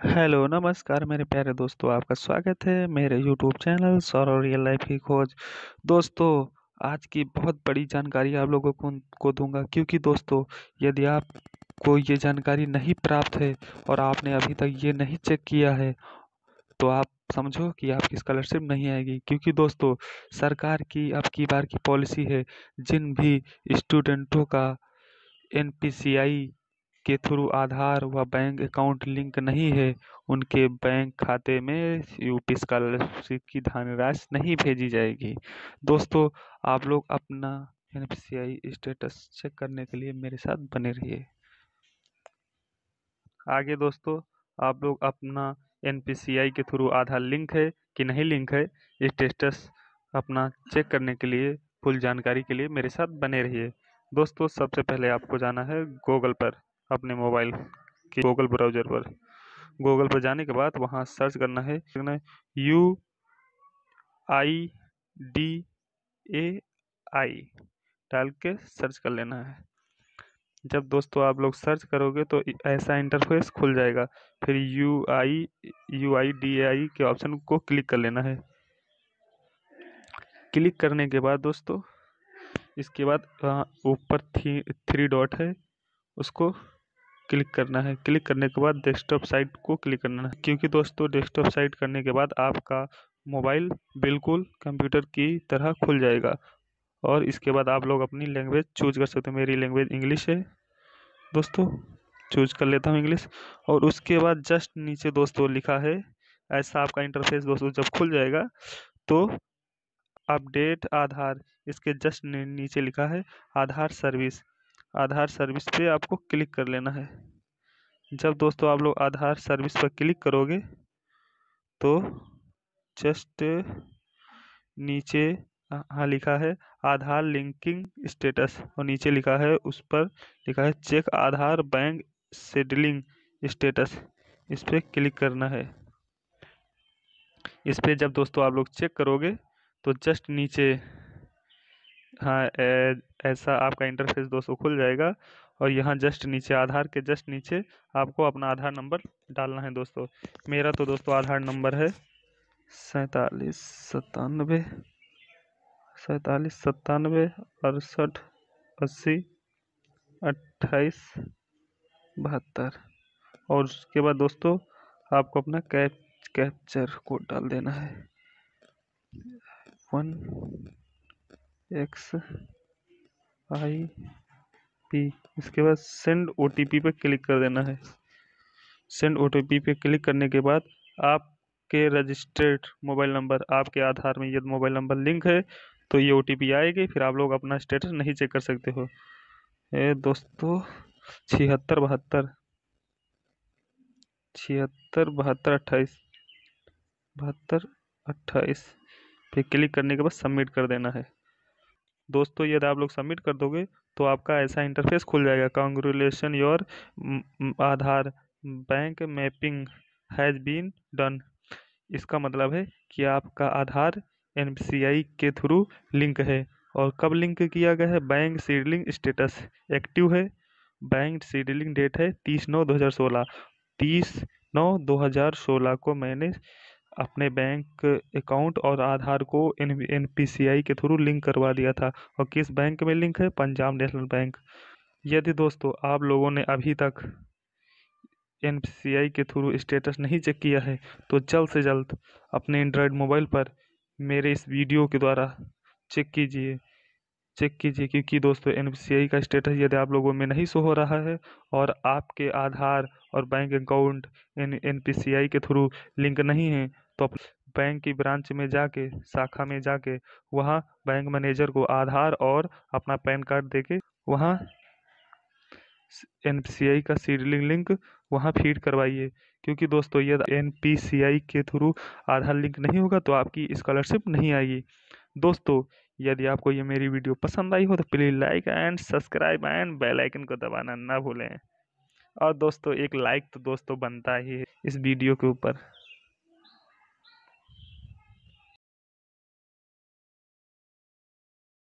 Hello, नमस्कार मेरे प्यारे दोस्तों, आपका स्वागत है मेरे YouTube channel Saurav real life की खोज। दोस्तों, आज की बहुत बड़ी जानकारी आप लोगों को को दूँगा, क्योंकि दोस्तों, यदि आपको ये जानकारी नहीं प्राप्त है और आपने अभी तक ये नहीं चेक किया है तो आप समझो कि आपकी स्कॉलरशिप नहीं आएगी। क्योंकि दोस्तों, सरकार की अब की बार की पॉलिसी है, जिन भी स्टूडेंटों का NPCI के थ्रू आधार व बैंक अकाउंट लिंक नहीं है, उनके बैंक खाते में यू पी स्कॉलरशिप की धनराशि नहीं भेजी जाएगी। दोस्तों, आप लोग अपना एनपीसीआई स्टेटस चेक करने के लिए मेरे साथ बने रहिए। आगे दोस्तों, आप लोग अपना एनपीसीआई के थ्रू आधार लिंक है कि नहीं लिंक है, स्टेटस अपना चेक करने के लिए, फुल जानकारी के लिए मेरे साथ बने रहिए। दोस्तों, सबसे पहले आपको जाना है गूगल पर। अपने मोबाइल के गूगल ब्राउज़र पर। गूगल पर जाने के बाद वहाँ सर्च करना है। यू आई डी ए आई डाल के सर्च कर लेना है। जब दोस्तों आप लोग सर्च करोगे तो ऐसा इंटरफेस खुल जाएगा। फिर U I U I D I के ऑप्शन को क्लिक कर लेना है। क्लिक करने के बाद दोस्तों, इसके बाद ऊपर थ्री डॉट है। उसको क्लिक करना है। क्लिक करने के बाद डेस्कटॉप साइट को क्लिक करना है। क्योंकि दोस्तों डेस्कटॉप साइट करने के बाद आपका मोबाइल बिल्कुल कंप्यूटर की तरह खुल जाएगा। और इसके बाद आप लोग अपनी लैंग्वेज चूज़ कर सकते हैं। मेरी लैंग्वेज इंग्लिश है। दोस्तों चूज़ कर लेता हूँ इंग्लिश और उसके बाद जस्ट नीचे दोस्तों लिखा है, ऐसा आपका इंटरफेस दोस्तों जब खुल जाएगा तो अपडेट आधार। इसके जस्ट नीचे लिखा है, आधार सर्विस आधार सर्विस पे आपको क्लिक कर लेना है। जब दोस्तों आप लोग आधार सर्विस पर क्लिक करोगे तो जस्ट नीचे हाँ लिखा है आधार लिंकिंग स्टेटस और नीचे लिखा है, उस पर लिखा है check Aadhaar bank scheduling status. इस पर क्लिक करना है। इस पर जब दोस्तों आप लोग चेक करोगे तो जस्ट नीचे हाँ ऐसा आपका इंटरफेस दोस्तों खुल जाएगा और यहाँ जस्ट नीचे आधार के जस्ट नीचे आपको अपना आधार नंबर डालना है दोस्तों। मेरा तो दोस्तों आधार नंबर है सैतालीस सतानवे सैतालीस सतानवे अड़सठ, अस्सी, अट्ठाईस, बहत्तर। और उसके बाद दोस्तों आपको अपना कैप कैप्चर कोड डाल देना है। वन एक्स आई पी इसके बाद सेंड ओ टी पी पर क्लिक कर देना है। सेंड ओ टी पी पर क्लिक करने के बाद आपके रजिस्टर्ड मोबाइल नंबर आपके आधार में यदि मोबाइल नंबर लिंक है तो ये ओ टी पी आएगी। फिर आप लोग अपना स्टेटस नहीं चेक कर सकते हो। ए, दोस्तों, छिहत्तर बहत्तर छिहत्तर बहत्तर अट्ठाईस बहत्तर अट्ठाईस फिर क्लिक करने के बाद सबमिट कर देना है। दोस्तों, यदि आप लोग सबमिट कर दोगे तो आपका ऐसा इंटरफेस खुल जाएगा। Congratulation your Aadhaar bank mapping has been done इसका मतलब है कि आपका आधार एन के थ्रू लिंक है। और कब लिंक किया गया है? बैंक सीडलिंग स्टेटस एक्टिव है। बैंक सीडलिंग डेट है तीस नौ दो हज़ार सोलह। तीस नौ दो हज़ार सोलह को मैंने अपने बैंक अकाउंट और आधार को N N P C I के थ्रू लिंक करवा दिया था। और किस बैंक में लिंक है? Punjab national bank. यदि दोस्तों, आप लोगों ने अभी तक एन सी आई के थ्रू स्टेटस नहीं चेक किया है तो जल्द से जल्द अपने एंड्रॉयड मोबाइल पर मेरे इस वीडियो के द्वारा चेक कीजिए चेक कीजिए, क्योंकि दोस्तों एनपीसीआई का स्टेटस यदि आप लोगों में नहीं शो हो रहा है और आपके आधार और बैंक अकाउंट एन एन के थ्रू लिंक नहीं है तो बैंक की ब्रांच में जाके, शाखा में जाके, वहाँ बैंक मैनेजर को आधार और अपना पैन कार्ड देके वहाँ एन का सीडलिंग लिंक वहाँ फ़ीड करवाइए। क्योंकि दोस्तों यदि एन के थ्रू आधार लिंक नहीं होगा तो आपकी स्कॉलरशिप नहीं आएगी। दोस्तों, यदि आपको ये मेरी वीडियो पसंद आई हो तो please like and subscribe and bell icon को दबाना ना भूलें। और दोस्तों, एक लाइक तो दोस्तों बनता ही है इस वीडियो के ऊपर।